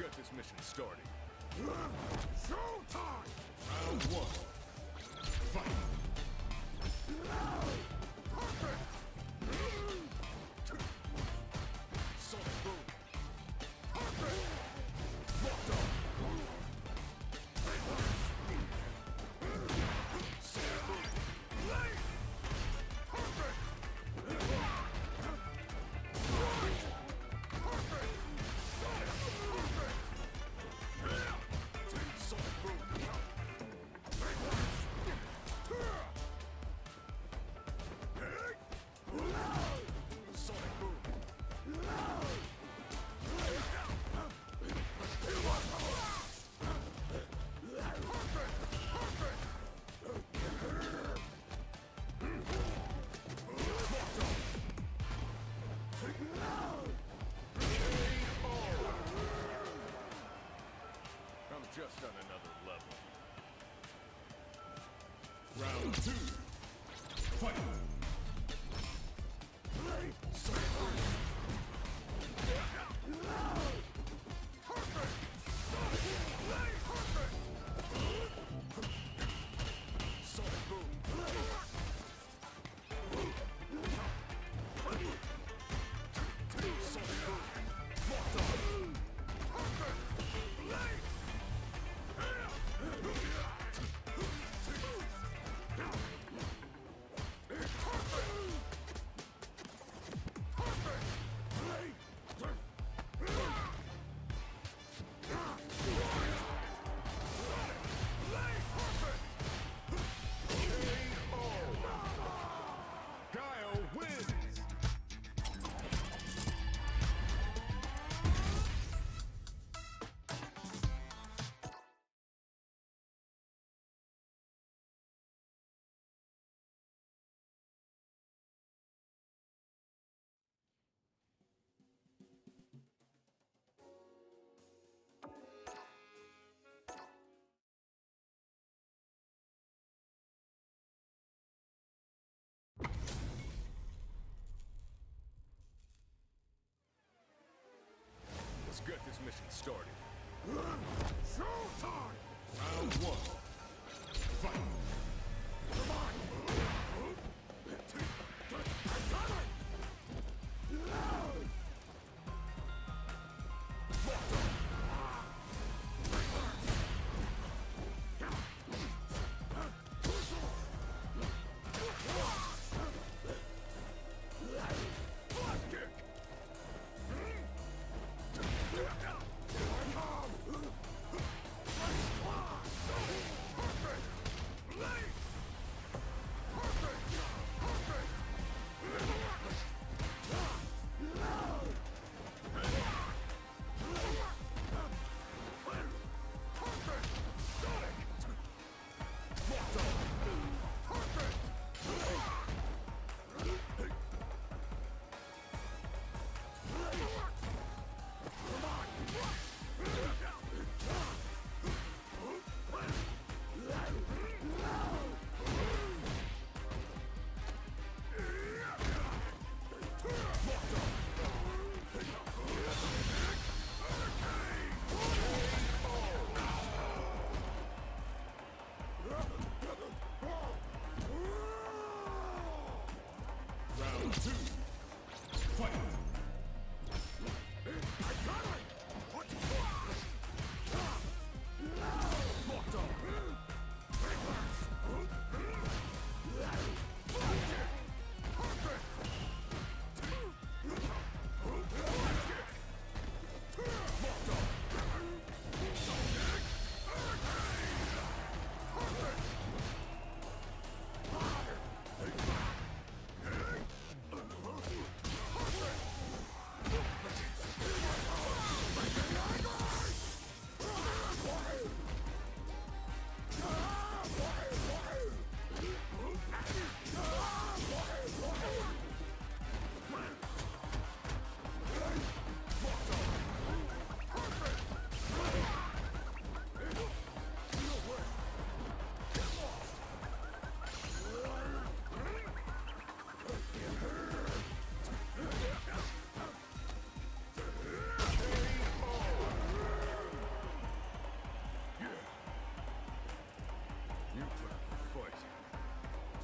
get this mission started. Showtime! Round one. Fight! Sonic Round two. Fight! Get this mission started. Showtime! Round one. Fight!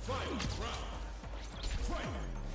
Final round. Fight!